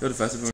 som rejste